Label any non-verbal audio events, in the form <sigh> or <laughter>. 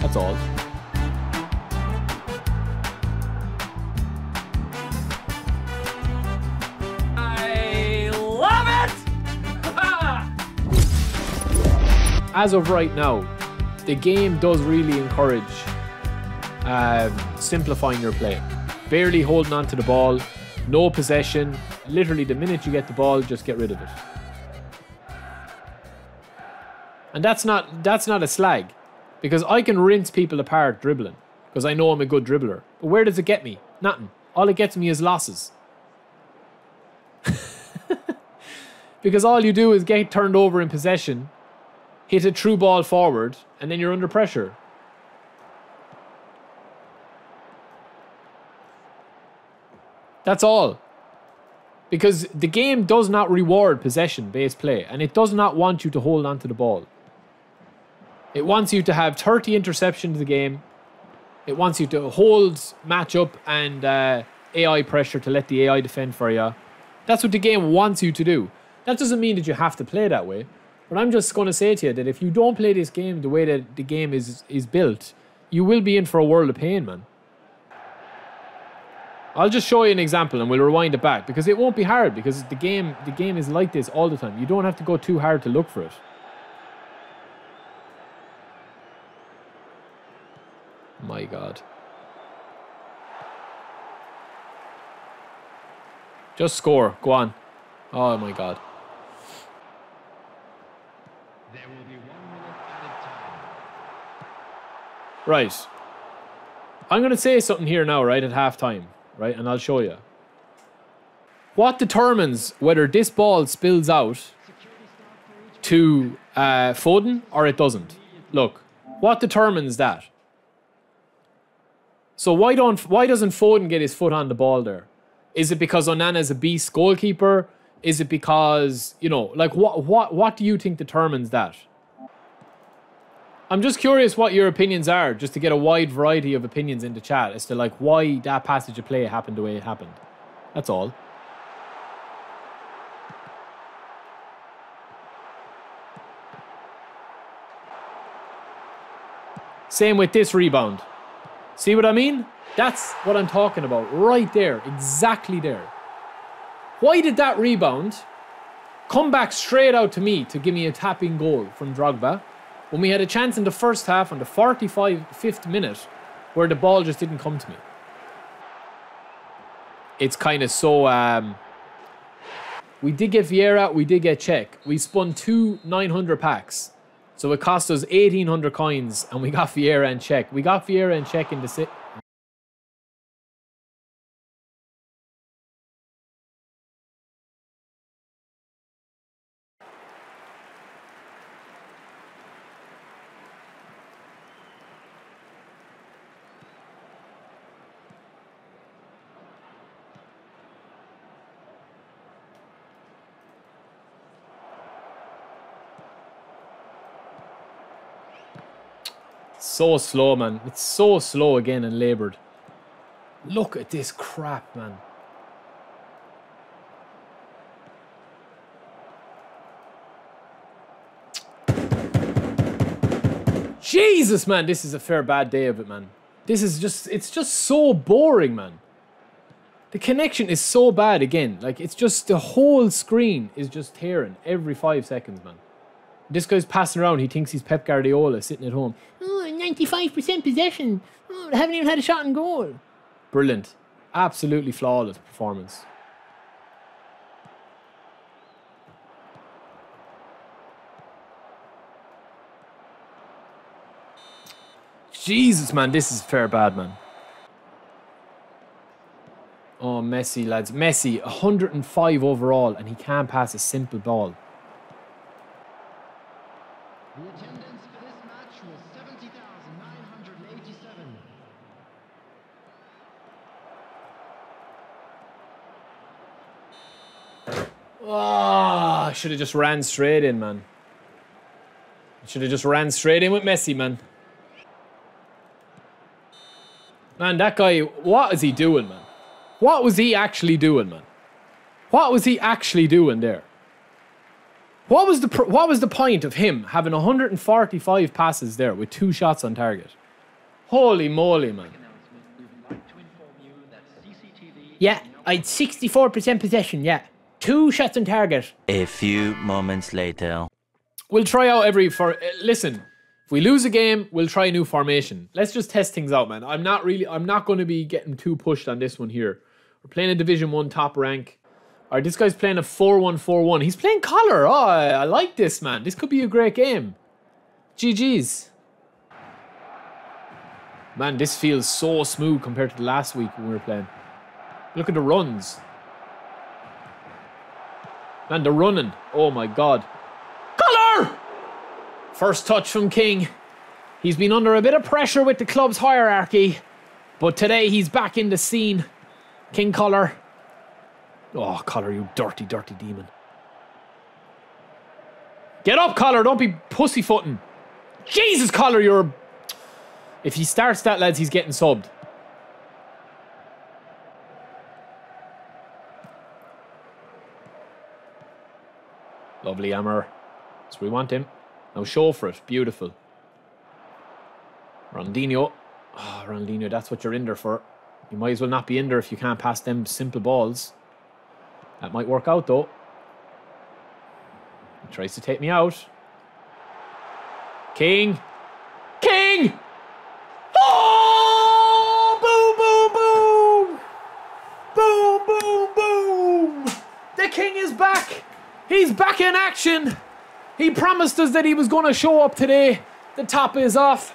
That's all. I love it! <laughs> As of right now, the game does really encourage um, simplifying your play. Barely holding on to the ball, no possession. Literally, the minute you get the ball, just get rid of it. And that's not that's not a slag, because I can rinse people apart dribbling, because I know I'm a good dribbler. But where does it get me? Nothing. All it gets me is losses. <laughs> because all you do is get turned over in possession, hit a true ball forward, and then you're under pressure. That's all. Because the game does not reward possession based play, and it does not want you to hold on to the ball. It wants you to have 30 interceptions a game. It wants you to hold match up and uh, AI pressure to let the AI defend for you. That's what the game wants you to do. That doesn't mean that you have to play that way. But I'm just going to say to you that if you don't play this game the way that the game is is built, you will be in for a world of pain, man. I'll just show you an example and we'll rewind it back because it won't be hard because the game the game is like this all the time. You don't have to go too hard to look for it. My god. Just score. Go on. Oh my god. There will be one minute added time. Right. I'm going to say something here now, right, at halftime, right? And I'll show you. What determines whether this ball spills out to uh, Foden or it doesn't? Look, what determines that? So why don't why doesn't Foden get his foot on the ball there? Is it because Onana's a beast goalkeeper? Is it because you know, like what what what do you think determines that? I'm just curious what your opinions are, just to get a wide variety of opinions in the chat as to like why that passage of play happened the way it happened. That's all. Same with this rebound. See what I mean? That's what I'm talking about. Right there. Exactly there. Why did that rebound come back straight out to me to give me a tapping goal from Drogba when we had a chance in the first half on the 45th minute where the ball just didn't come to me? It's kind of so... Um, we did get Vieira, we did get Cech. We spun two 900 packs. So it cost us 1,800 coins and we got Vieira and Cech. We got Vieira and Cech in the... So slow, man. It's so slow again and laboured. Look at this crap, man. Jesus, man, this is a fair bad day of it, man. This is just, it's just so boring, man. The connection is so bad again. Like, it's just, the whole screen is just tearing every five seconds, man. This guy's passing around. He thinks he's Pep Guardiola sitting at home. Oh, 95% possession. Oh, haven't even had a shot on goal. Brilliant. Absolutely flawless performance. Jesus, man, this is fair bad, man. Oh, Messi, lads. Messi, 105 overall, and he can't pass a simple ball. The attendance for this match was 70,987. Oh, ah, I should have just ran straight in, man. Should have just ran straight in with Messi, man. Man, that guy, what is he doing, man? What was he actually doing, man? What was he actually doing there? What was the what was the point of him having 145 passes there with two shots on target? Holy moly, man. announcement, we would like to inform you that CCTV Yeah, I'd 64% possession, yeah. Two shots on target. A few moments later. We'll try out every for. uh, listen, if we lose a game, we'll try a new formation. Let's just test things out, man. I'm not really. I'm not going to be getting too pushed on this one here. We're playing a Division One top rank. All right, this guy's playing a four-one-four-one. He's playing collar. Oh, I, like this, man. This could be a great game. GG's. Man, this feels so smooth compared to the last week when we were playing. Look at the runs. Man, the running. Oh my god. Collar! First touch from King. He's been under a bit of pressure with the club's hierarchy, but today he's back in the scene. King Collar. Oh, Collar, you dirty, dirty demon. Get up, Collar. Don't be pussyfooting. Jesus, Collar, you're. If he starts that, lads, he's getting subbed. Lovely hammer. So we want him. Now show for it. Beautiful. Ronaldinho. Oh, Ronaldinho, that's what you're in there for. You might as well not be in there if you can't pass them simple balls. That might work out though. He tries to take me out. King. King! Oh! Boom, boom, boom! Boom, boom, boom! The king is back! He's back in action! He promised us that he was going to show up today. The top is off.